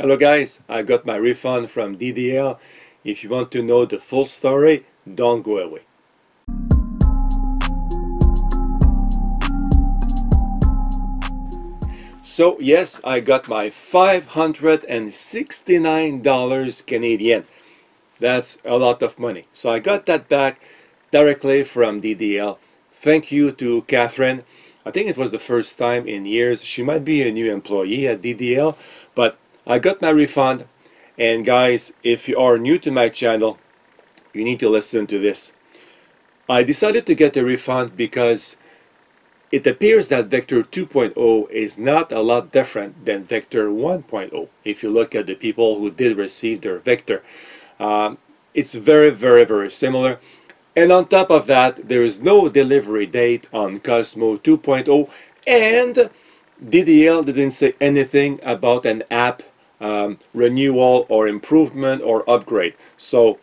Hello guys, I got my refund from DDL. If you want to know the full story, don't go away. So yes, I got my $569 Canadian. That's a lot of money. So I got that back directly from DDL. Thank you to Catherine. I think it was the first time in years. She might be a new employee at DDL, but I got my refund. And guys, if you are new to my channel, you need to listen to this. I decided to get a refund because it appears that Vector 2.0 is not a lot different than Vector 1.0 if you look at the people who did receive their Vector. Um, it's very, very, very similar. And on top of that, there is no delivery date on Cozmo 2.0 and DDL didn't say anything about an app um, renewal or improvement or upgrade. So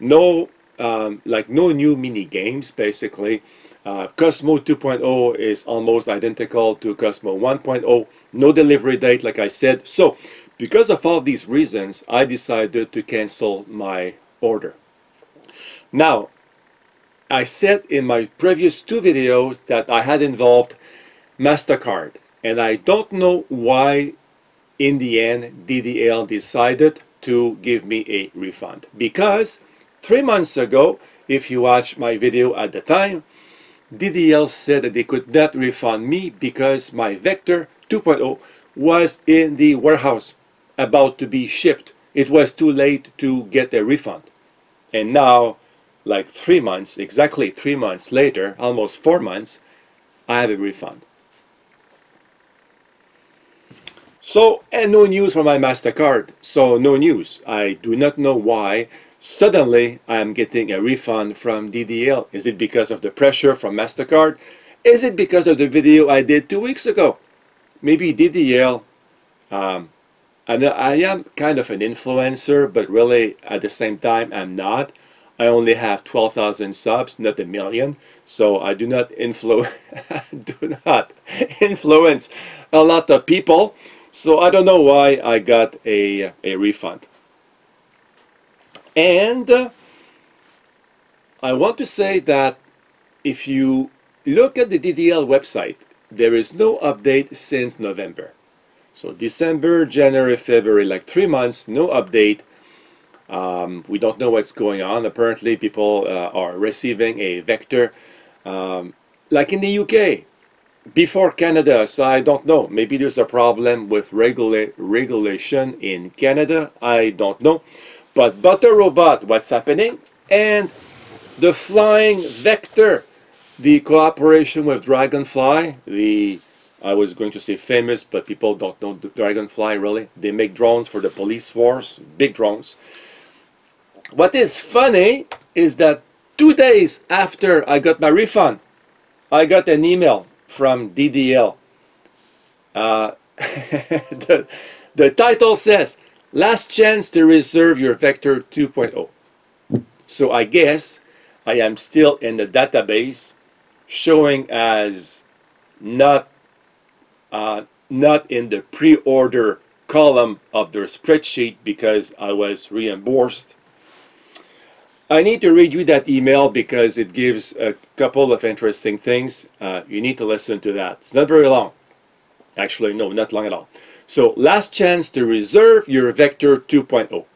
no, um, like no new mini games basically. Uh, Cozmo 2.0 is almost identical to Cozmo 1.0. No delivery date, like I said. So because of all these reasons, I decided to cancel my order. Now, I said in my previous two videos that I had involved MasterCard and I don't know why in the end DDL decided to give me a refund. Because three months ago if you watch my video at the time DDL said that they could not refund me because my Vector 2.0 was in the warehouse about to be shipped. It was too late to get a refund. And now like three months, exactly three months later, almost four months, I have a refund. So, and no news from my MasterCard. So, no news. I do not know why suddenly I am getting a refund from DDL. Is it because of the pressure from MasterCard? Is it because of the video I did two weeks ago? Maybe DDL, um, and I am kind of an influencer, but really at the same time I'm not. I only have 12,000 subs, not a million. So I do not influ do not influence a lot of people. So I don't know why I got a, a refund. And uh, I want to say that if you look at the DDL website, there is no update since November. So December, January, February, like three months, no update. Um, we don't know what's going on. Apparently, people uh, are receiving a vector, um, like in the UK, before Canada. So I don't know. Maybe there's a problem with regula regulation in Canada. I don't know. But Butter Robot, what's happening? And the flying vector, the cooperation with Draganfly, the I was going to say famous, but people don't know Draganfly really. They make drones for the police force, big drones. What is funny is that two days after I got my refund, I got an email from DDL. Uh, the, the title says, last chance to reserve your Vector 2.0. So I guess I am still in the database showing as not, uh, not in the pre-order column of their spreadsheet because I was reimbursed I need to read you that email because it gives a couple of interesting things. Uh, you need to listen to that. It's not very long. Actually, no, not long at all. So, last chance to reserve your Vector 2.0.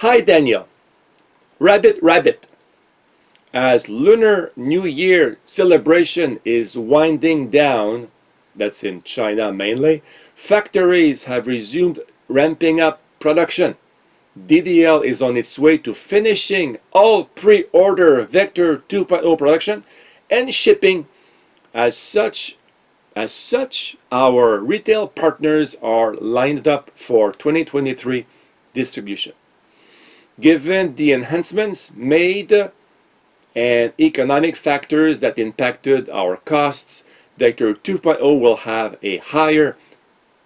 Hi, Daniel. Rabbit, rabbit. As Lunar New Year celebration is winding down, that's in China mainly, factories have resumed ramping up production. DDL is on its way to finishing all pre-order Vector 2.0 production and shipping. As such, as such, our retail partners are lined up for 2023 distribution. Given the enhancements made and economic factors that impacted our costs, Vector 2.0 will have a higher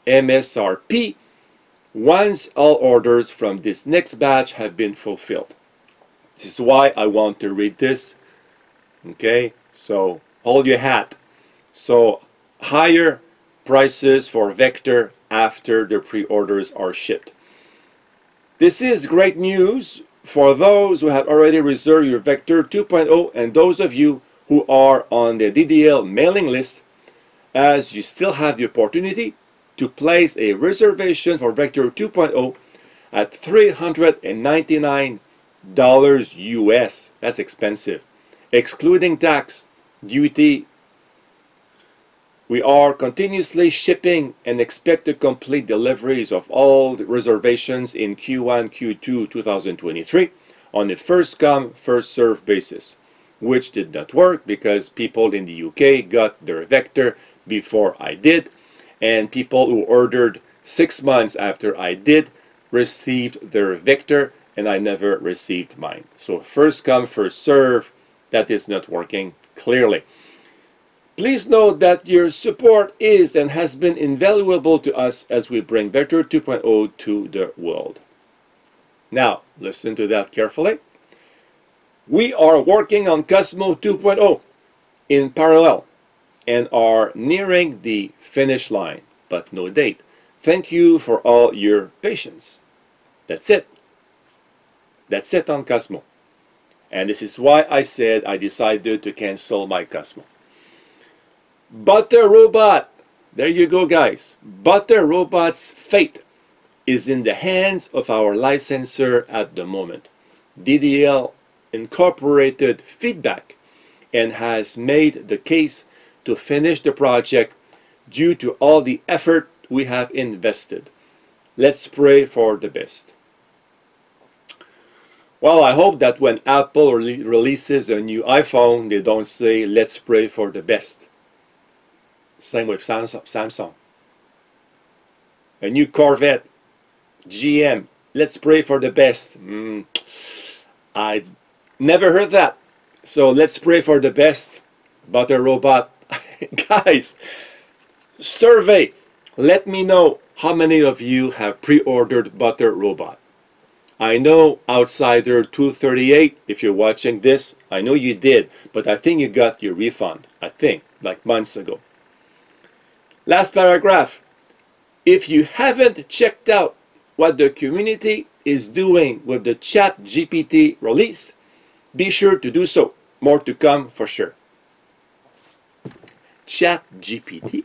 MSRP once all orders from this next batch have been fulfilled. This is why I want to read this. Okay, so hold your hat. So higher prices for Vector after the pre-orders are shipped. This is great news for those who have already reserved your Vector 2.0 and those of you who are on the DDL mailing list as you still have the opportunity to place a reservation for Vector 2.0 at $399 US. That's expensive. Excluding tax, duty, we are continuously shipping and expect to complete deliveries of all the reservations in Q1, Q2 2023 on a first come, first served basis, which did not work because people in the UK got their vector before I did, and people who ordered six months after I did received their Vector and I never received mine. So first come, first serve, that is not working clearly. Please note that your support is and has been invaluable to us as we bring Vector 2.0 to the world. Now, listen to that carefully. We are working on Cozmo 2.0 in parallel and are nearing the finish line, but no date. Thank you for all your patience. That's it. That's it on Cozmo. And this is why I said I decided to cancel my Cozmo. Butter Robot. There you go, guys. Butter Robot's fate is in the hands of our licensor at the moment. DDL incorporated feedback and has made the case to finish the project due to all the effort we have invested. Let's pray for the best. Well, I hope that when Apple re releases a new iPhone, they don't say, let's pray for the best. Same with Samsung. A new Corvette, GM. Let's pray for the best. Mm, I never heard that. So let's pray for the best. Butter Robot. Guys, survey. Let me know how many of you have pre-ordered Butter Robot. I know Outsider 238, if you're watching this, I know you did, but I think you got your refund. I think, like months ago. Last paragraph. If you haven't checked out what the community is doing with the Chat GPT release, be sure to do so. More to come for sure. Chat GPT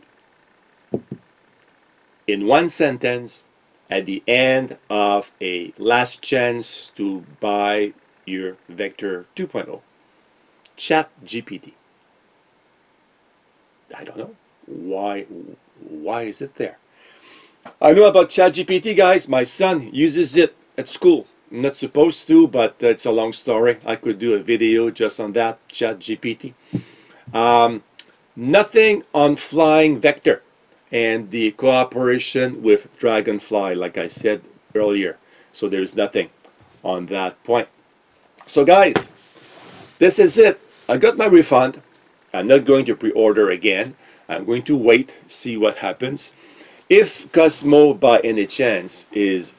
in one sentence at the end of a last chance to buy your Vector 2.0. Chat GPT. I don't know. Why, why is it there? I know about ChatGPT, guys. My son uses it at school. I'm not supposed to, but it's a long story. I could do a video just on that, ChatGPT. Um, nothing on Flying Vector and the cooperation with Draganfly, like I said earlier. So there's nothing on that point. So guys, this is it. I got my refund. I'm not going to pre-order again. I'm going to wait, see what happens. If Cozmo by any chance is,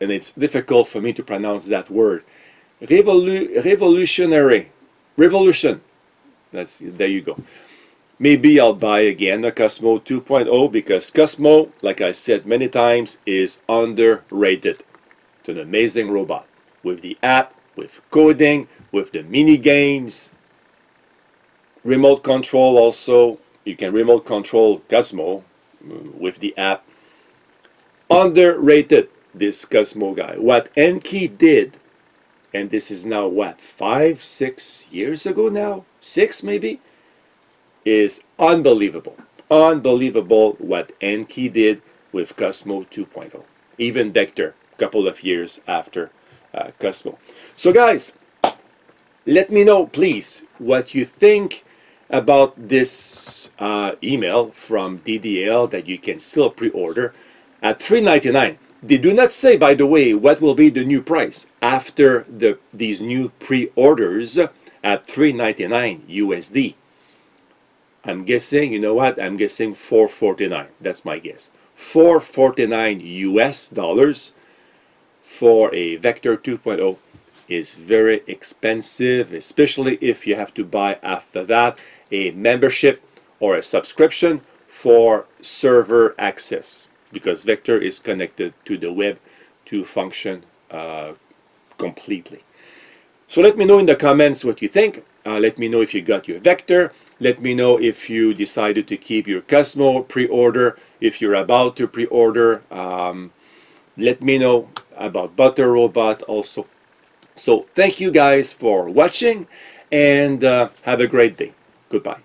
and it's difficult for me to pronounce that word, revolu revolutionary, revolution, that's, there you go. Maybe I'll buy again a Cozmo 2.0 because Cozmo, like I said many times, is underrated. It's an amazing robot with the app, with coding, with the mini games, remote control also you can remote control Cozmo mm, with the app. Underrated, this Cozmo guy. What Anki did, and this is now what, five, six years ago now? Six maybe? Is unbelievable. Unbelievable what Anki did with Cozmo 2.0. Even Vector, a couple of years after uh, Cozmo. So guys, let me know please what you think about this uh, email from DDL that you can still pre-order at $3.99. They do not say, by the way, what will be the new price after the these new pre-orders at $3.99 USD. I'm guessing, you know what? I'm guessing 4.49. That's my guess. 4.49 US dollars for a Vector 2.0 is very expensive, especially if you have to buy after that a membership or a subscription for server access because Vector is connected to the web to function uh, completely. So let me know in the comments what you think. Uh, let me know if you got your vector. Let me know if you decided to keep your Cozmo pre-order, if you're about to pre-order. Um, let me know about Butter Robot also. So thank you guys for watching and uh, have a great day. Goodbye.